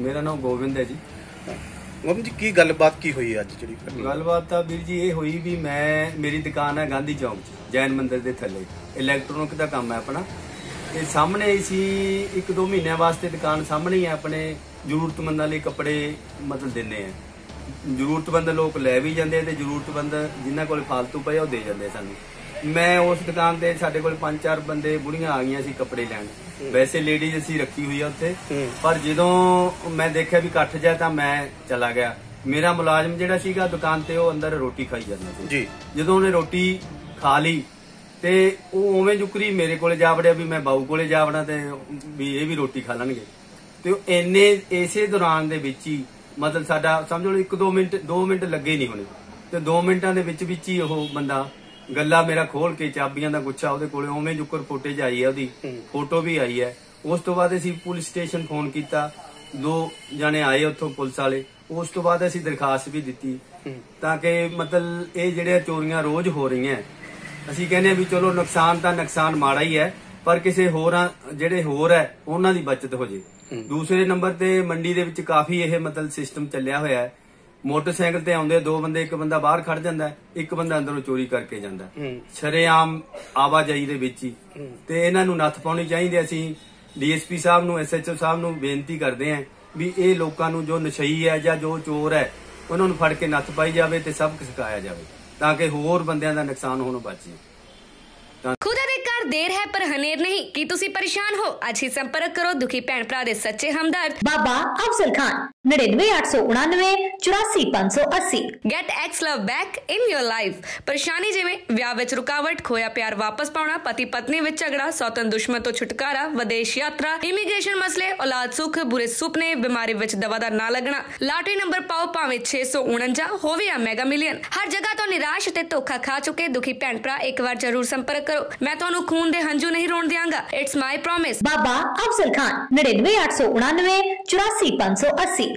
ਮੇਰਾ ਨਾਮ ਗੋਬਿੰਦ ਹੈ ਜੀ। ਗੋਬਿੰਦ ਜੀ ਕੀ ਗੱਲਬਾਤ ਕੀ ਹੋਈ ਅੱਜ ਜਿਹੜੀ? ਗੱਲਬਾਤ ਤਾਂ ਵੀਰ ਜੀ ਇਹ ਹੋਈ ਵੀ ਮੈਂ ਮੇਰੀ ਦੁਕਾਨ ਹੈ ਗਾਂਧੀ ਚੌਂਕ ਜੈਨ ਮੰਦਿਰ ਦੇ ਥੱਲੇ। ਇਲੈਕਟ੍ਰੋਨਿਕ ਦਾ ਕੰਮ ਹੈ ਆਪਣਾ। ਤੇ ਸਾਹਮਣੇ ਹੀ ਸੀ ਇੱਕ ਦੋ ਮਹੀਨਿਆਂ ਵਾਸਤੇ ਦੁਕਾਨ ਸਾਹਮਣੇ ਹੀ ਆਪਣੇ। ਜ਼ਰੂਰਤਮੰਦਾਂ ਲਈ ਕੱਪੜੇ ਮਤਲਬ ਦਿੰਨੇ ਆ। ਜ਼ਰੂਰਤਮੰਦ ਲੋਕ ਲੈ ਵੀ ਜਾਂਦੇ ਆ ਤੇ ਜ਼ਰੂਰਤਮੰਦ ਜਿਨ੍ਹਾਂ ਕੋਲ ਫਾਲਤੂ ਪਏ ਉਹ ਦੇ ਜਾਂਦੇ ਸਾਨੂੰ। ਮੈਂ ਉਸ ਦੁਕਾਨ ਤੇ ਸਾਡੇ ਕੋਲ ਪੰਜ ਚਾਰ ਬੰਦੇ ਬੁੜੀਆਂ ਆ ਗਈਆਂ ਸੀ ਕੱਪੜੇ ਲੈਣ। ਵੈਸੇ ਲੇਡੀਜ਼ ਅਸੀਂ ਰੱਖੀ ਹੋਈ ਆ ਉੱਥੇ। ਪਰ ਜਦੋਂ ਮੈਂ ਦੇਖਿਆ ਵੀ ਇਕੱਠ ਜਾ ਤਾਂ ਮੈਂ ਚਲਾ ਗਿਆ। ਮੇਰਾ ਮੁਲਾਜ਼ਮ ਜਿਹੜਾ ਸੀਗਾ ਦੁਕਾਨ ਤੇ ਉਹ ਅੰਦਰ ਰੋਟੀ ਖਾਈ ਜਾਂਦਾ ਸੀ। ਜੀ। ਜਦੋਂ ਉਹਨੇ ਰੋਟੀ ਖਾ ਲਈ ਤੇ ਉਹ ਉਵੇਂ ਜੁਕਰੀ ਮੇਰੇ ਕੋਲੇ ਜਾ ਵੜਿਆ ਵੀ ਮੈਂ ਬਾਊ ਕੋਲੇ ਜਾ ਵੜਾਂ ਤੇ ਵੀ ਇਹ ਵੀ ਰੋਟੀ ਖਾ ਲੈਣਗੇ। ਤੇ ਉਹ ਇੰਨੇ ਇਸੇ ਦੌਰਾਨ ਦੇ ਵਿੱਚ ਹੀ ਮਤਲਬ ਸਾਡਾ ਸਮਝ ਲਓ 1-2 ਮਿੰਟ 2 ਮਿੰਟ ਲੱਗੇ ਨਹੀਂ ਹੋਣੇ। ਤੇ 2 ਮਿੰਟਾਂ ਦੇ ਵਿੱਚ ਵਿੱਚ ਹੀ ਉਹ ਬੰਦਾ ਗੱਲਾ ਮੇਰਾ ਖੋਲ ਕੇ ਚਾਬੀਆਂ ਦਾ ਗੁੱਛਾ ਉਹਦੇ ਕੋਲੇ ਉਵੇਂ ਜੁਕਰ ਫੁਟੇਜ ਆਈ ਹੈ ਉਹਦੀ ਫੋਟੋ ਵੀ ਆਈ ਹੈ। ਉਸ ਤੋਂ ਬਾਅਦ ਅਸੀਂ ਪੁਲਿਸ ਸਟੇਸ਼ਨ ਫੋਨ ਕੀਤਾ ਦੋ ਜਣੇ ਆਏ ਉੱਥੋਂ ਪੁਲਿਸ ਵਾਲੇ। ਉਸ ਤੋਂ ਬਾਅਦ ਅਸੀਂ ਦਰਖਾਸਤ ਵੀ ਦਿੱਤੀ ਤਾਂ ਕਿ ਮਤਲਬ ਇਹ ਜਿਹੜੇ ਚੋਰੀਆਂ ਰੋਜ਼ ਹੋ ਰਹੀਆਂ ਅਸੀਂ ਕਹਿੰਦੇ ਆ ਵੀ ਚਲੋ ਨੁਕਸਾਨ ਤਾਂ ਨੁਕਸਾਨ ਮਾੜਾ ਹੀ ਹੈ ਪਰ ਕਿਸੇ ਹੋਰਾਂ ਜਿਹੜੇ ਹੋਰ ਹੈ ਉਹਨਾਂ ਦੀ ਬਚਤ ਹੋ ਜੇ। ਦੂਸਰੇ ਨੰਬਰ ਤੇ ਮੰਡੀ ਦੇ ਵਿੱਚ ਕਾਫੀ ਇਹ ਮਤਲਬ ਸਿਸਟਮ ਚੱਲਿਆ ਹੋਇਆ ਹੈ। ਮੋਟਰਸਾਈਕਲ ਤੇ ਆਉਂਦੇ ਦੋ ਬੰਦੇ ਇੱਕ ਬੰਦਾ ਬਾਹਰ ਖੜ ਜਾਂਦਾ ਇੱਕ ਬੰਦਾ ਅੰਦਰੋਂ ਚੋਰੀ ਕਰਕੇ ਜਾਂਦਾ। ਸ਼ਰੇਆਮ ਆਵਾਜਾਈ ਦੇ ਵਿੱਚ ਹੀ। ਤੇ ਇਹਨਾਂ ਨੂੰ ਨੱਥ ਪਾਉਣੀ ਚਾਹੀਦੀ। ਅਸੀਂ ਡੀਐਸਪੀ ਸਾਹਿਬ ਨੂੰ ਐਸਐਚਓ ਸਾਹਿਬ ਨੂੰ ਬੇਨਤੀ ਕਰਦੇ ਹਾਂ ਵੀ ਇਹ ਲੋਕਾਂ ਨੂੰ ਜੋ ਨਸ਼ਈ ਹੈ ਜਾਂ ਜੋ ਚੋਰ ਹੈ ਉਹਨਾਂ ਨੂੰ ਫੜ ਕੇ ਨੱਥ ਪਾਈ ਜਾਵੇ ਤੇ ਸਬਕ ਸਿਖਾਇਆ ਜਾਵੇ ਤਾਂ ਕਿ ਹੋਰ ਬੰਦਿਆਂ ਦਾ ਨੁਕਸਾਨ ਹੋਣੋਂ ਬਚੇ ਖੁਦਾ ਦੇ ਘਰ ਦੇਰ ਹੈ ਪਰ ਹਨੇਰ ਨਹੀਂ। ਕੀ ਤੁਸੀਂ ਪਰੇਸ਼ਾਨ ਹੋ? ਅੱਜ ਹੀ ਸੰਪਰਕ ਕਰੋ ਦੁਖੀ ਭੈਣ ਭਰਾ ਦੇ ਸੱਚੇ ਹਮਦਰਦ। Baba Afzal Khan. 99899 84580 get ex love back in your life ਪਰੇਸ਼ਾਨੀ ਜਿਵੇਂ ਵਿਆਹ ਵਿੱਚ ਰੁਕਾਵਟ ਖੋਇਆ ਪਿਆਰ ਵਾਪਸ ਪਾਉਣਾ ਪਤੀ ਪਤਨੀ ਵਿੱਚ ਝਗੜਾ ਸੌਤਨ ਦੁਸ਼ਮਣ ਤੋਂ ਛੁਟਕਾਰਾ ਵਿਦੇਸ਼ ਯਾਤਰਾ ਇਮੀਗ੍ਰੇਸ਼ਨ ਮਸਲੇ ਔਲਾਦ ਸੁੱਖ ਬੁਰੇ ਸੁਪਨੇ ਬਿਮਾਰੀ ਵਿੱਚ ਦਵਾ ਦਾ ਨਾ ਲੱਗਣਾ। ਲਾਟਰੀ ਨੰਬਰ ਪਾਓ ਭਾਵੇਂ 649 ਹੋਵੇ ਜਾਂ ਮੈਗਾ ਮਿਲੀਅਨ ਹਰ ਜਗ੍ਹਾ ਤੋਂ ਨਿਰਾਸ਼ ਅਤੇ ਧੋਖਾ ਖਾ ਚੁੱਕੇ ਦੁਖੀ ਭੈਣ ਭਰਾ ਇੱਕ ਵਾਰ ਜ਼ਰੂਰ ਸੰਪਰਕ ਕਰੋ। ਮੈਂ ਤੁਹਾਨੂੰ ਖੂਨ ਦੇ ਹੰਝੂ ਨਹੀਂ ਰੋਣ ਦਿਆਂਗਾ। It's my promise Baba Afzal Khan 99899 84580